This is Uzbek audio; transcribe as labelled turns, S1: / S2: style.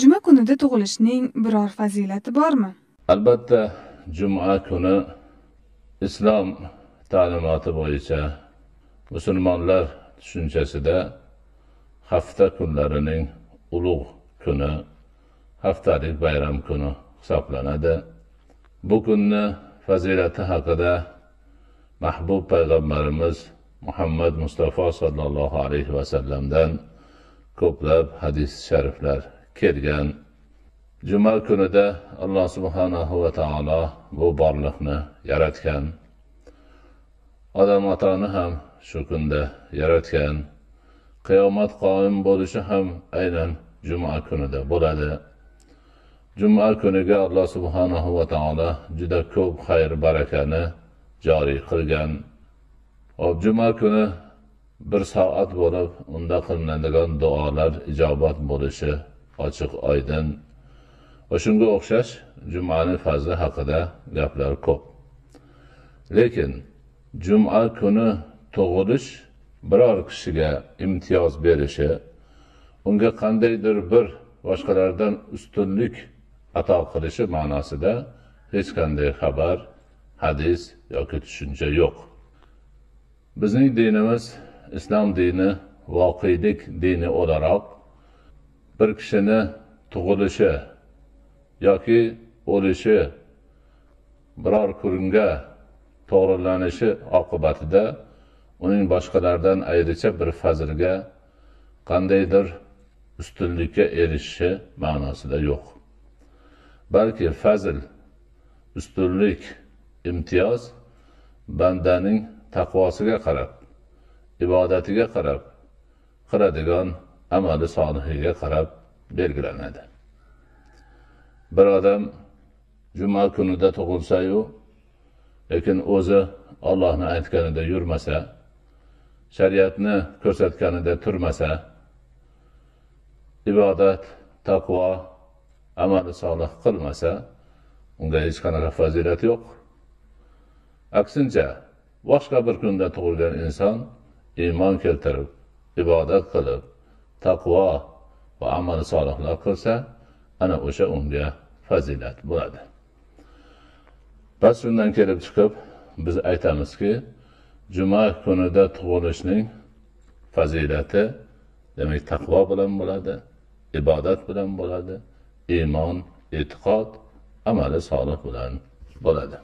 S1: juma kunida tug'ilishning biror fazilati bormi?
S2: Albatta juma kuni islom ta'limoti bo'yicha musulmonlar tushunchasida hafta kunlarining ulug' kuni haftalik bayram kuni hisoblanadi. Bu kunni fazilati haqida mahbub payg'ambarimiz muhammad mustafa sollallohu alayhi vasallamdan ko'plab hadis shariflar kelgan juma kunida alloh subhanahu va taolo bu borliqni yaratgan. Odam otani ham shu kunda yaratgan. Qiyomat qoyim bo'lishi ham aynan juma kunida bo'ladi. Juma kuniga alloh subhanahu va taolo juda ko'p xayr barakani joriy qilgan. Hop juma kuni bir soat bo'lib unda qilinadigan duolar ijobat bo'lishi ochiq oydin va shunga o'xshash jumani fazli haqida gaplar ko'p. Lekin juma kuni tug'ilish biror kishiga imtiyoz berishi unga qandaydir bir boshqalardan ustunlik ato qilishi ma'nosida hech qanday xabar hadis yoki tushuncha yo'q. Bizning dinimiz islom dini voqelik dini o'laroq bir kishini tug'ilishi yoki o'lishi biror kunga to'g'rilanishi oqibatida uning boshqalardan ayricha bir fazlga qandaydir ustunlikka erishishi ma'nosida yo'q. Balki fazl ustunlik imtiyoz bandaning taqvosiga qarab ibodatiga qarab qiladigan amali solihiga qarab belgilanadi. Bir odam juma kunida tug'ilsayu lekin o'zi ollohni aytganida yurmasa shariatni ko'rsatganida turmasa ibodat taqvo amali solih qilmasa unga hech qanaqa fazilat yo'q. Aksincha boshqa bir kunda tug'ilgan inson iymon keltirib ibodat qilib taqvo va amali solihlar qilsa ana o'sha unga fazilat bo'ladi. Bas shundan kelib chiqib biz aytamizki juma kunida tug'ilishning fazilati demak taqvo bilan bo'ladi ibodat bilan bo'ladi iymon e'tiqod amali solih bilan bo'ladi.